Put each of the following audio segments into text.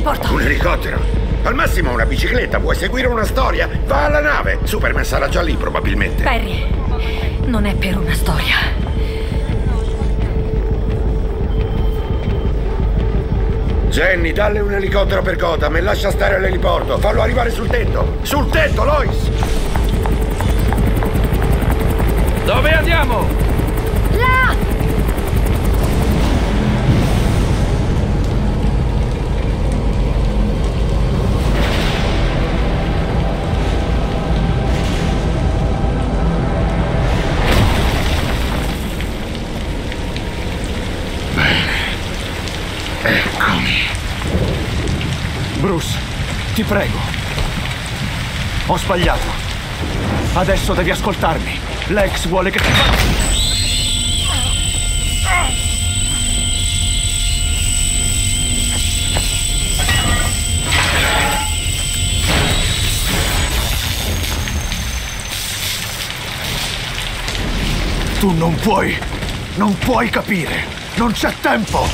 l'eliporto. Un elicottero? Al massimo una bicicletta, vuoi seguire una storia? Va alla nave! Superman sarà già lì probabilmente. Perry, non è per una storia. Jenny, dalle un elicottero per Gotham e lascia stare l'eliporto. Fallo arrivare sul tetto. Sul tetto, Lois! Dove andiamo? Bruce, ti prego. Ho sbagliato. Adesso devi ascoltarmi. Lex vuole che. Tu non puoi. Non puoi capire. Non c'è tempo.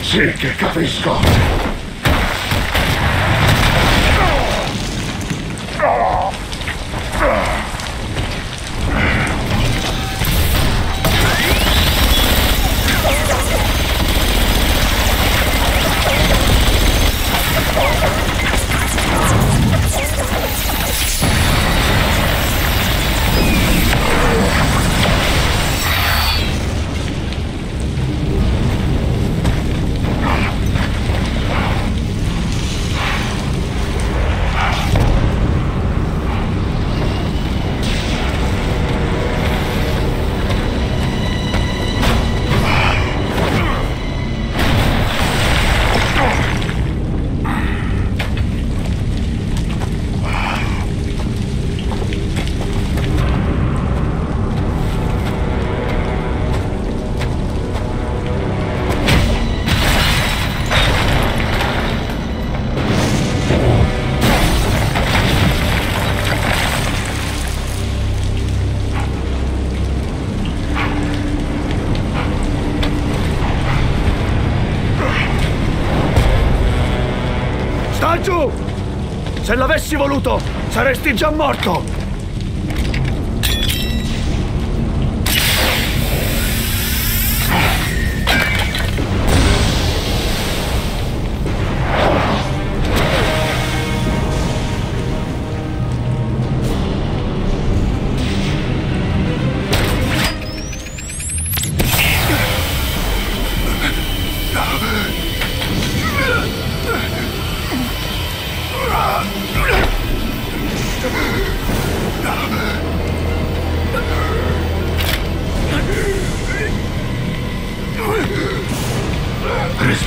Sì che capisco. Sta! Se l'avessi voluto, saresti già morto!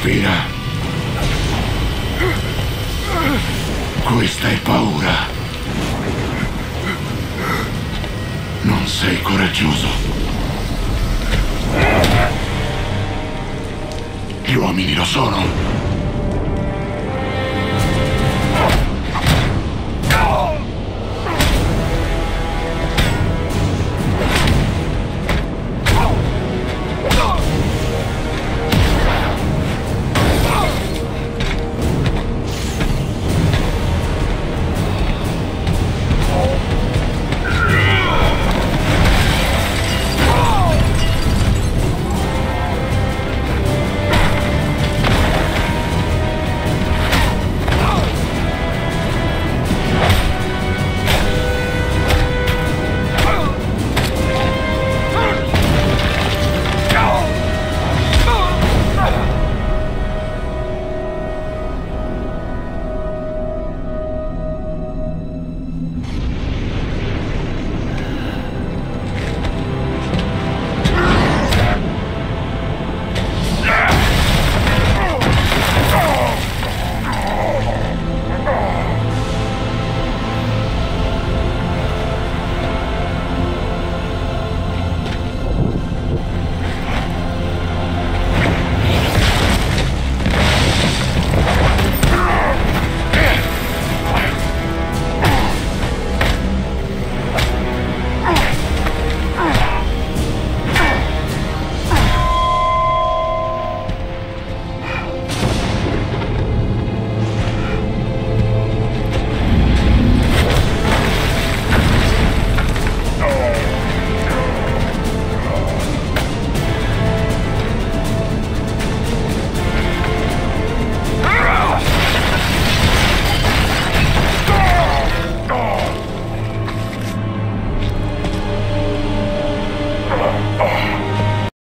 Respira. Questa è paura. Non sei coraggioso. Gli uomini lo sono.